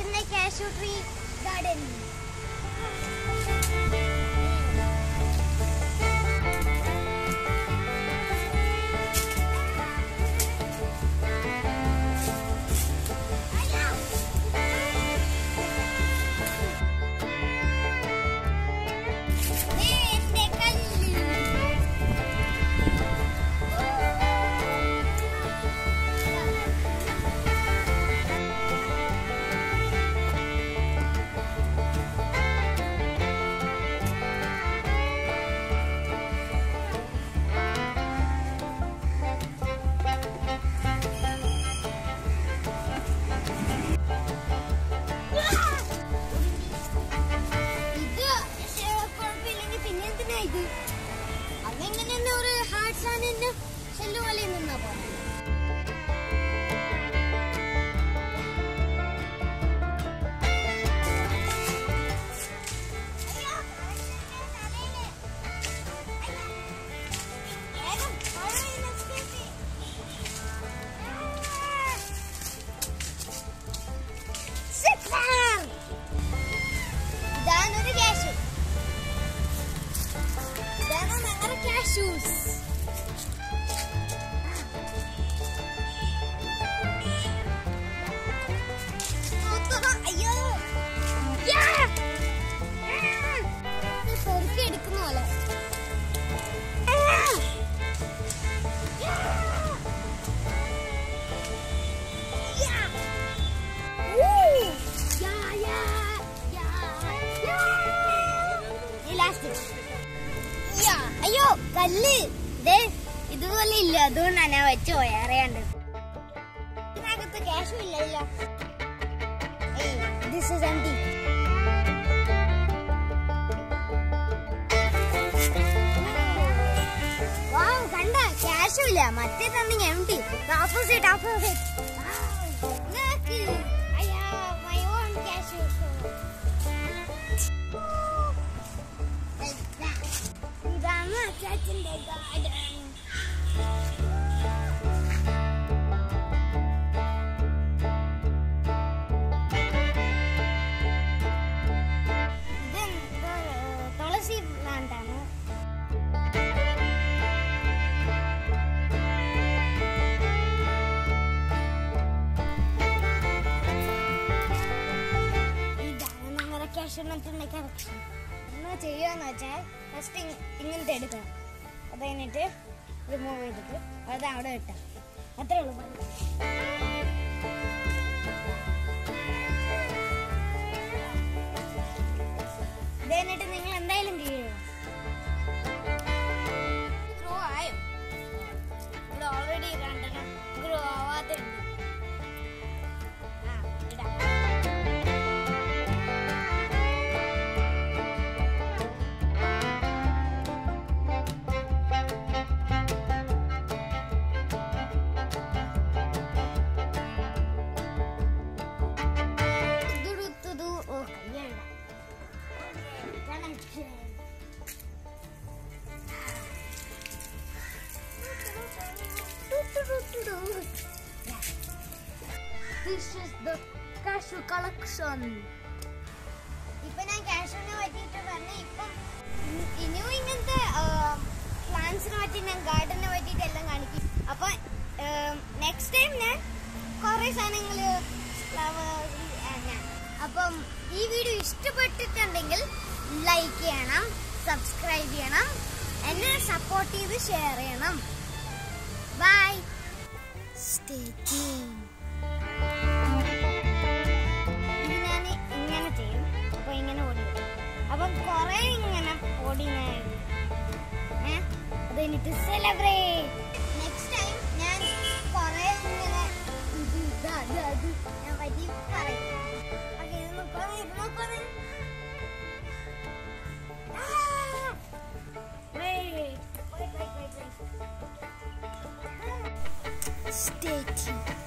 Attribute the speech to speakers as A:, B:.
A: In the Cashew Tree Garden. shoes. അതുകൊണ്ടാണ് ഞാൻ വെച്ച് പോയി അറിയാണ്ടത് ഇതിനകത്ത് ക്യാഷും ഇല്ലല്ലോ. ദിസ് ഇസ് വാവ് കണ്ട ക്യാഷും ഇല്ല. മറ്റേ തന്നെ എംറ്റി ഓപ്പോസിറ്റ് ഓപ്പോസിറ്റ് നോക്ക് കാഷ്യൂനട്ടിന്റെ കളക്ഷൻ എന്നാ ചെയ്യുകയെന്ന് വെച്ചാൽ ഫസ്റ്റ് ഇങ്ങനത്തെ എടുക്കണം. അത് കഴിഞ്ഞിട്ട് റിമൂവ് ചെയ്തിട്ട് അത് അവിടെ ഇട്ടാം അത്രേ ഉള്ളൂ. This is the cashew collection. ഇപ്പൊ ഞാൻ കാഷ്യൂനെ പറ്റിയിട്ട് പറഞ്ഞു ഇപ്പം ഇനിയും ഇങ്ങനത്തെ പ്ലാന്റ്സിനെ പറ്റി ഞാൻ ഗാർഡനെ പറ്റിയിട്ട് എല്ലാം കാണിക്കും. അപ്പൊ നെക്സ്റ്റ് ടൈം ഞാൻ കുറെ സാധനങ്ങൾ ഫ്ലവേഴ്സ് അപ്പം ഈ വീഡിയോ ഇഷ്ടപ്പെട്ടിട്ടുണ്ടെങ്കിൽ ലൈക്ക് ചെയ്യണം സബ്സ്ക്രൈബ് ചെയ്യണം എന്നെ സപ്പോർട്ട് ചെയ്ത് ഷെയർ ചെയ്യണം. ബൈ സ്റ്റേ ട്യൂൺ അത് കഴിഞ്ഞിട്ട് സെലിബ്രേറ്റ് നെക്സ്റ്റ് ടൈം ഞാൻ കുറെ ഇങ്ങനെ ഇത് ഇത് അത് അത് ഞാൻ പറ്റി പറയും. ഓക്കെ ഇത് നോക്കാം ഇത് നോക്കാം. Stay tuned.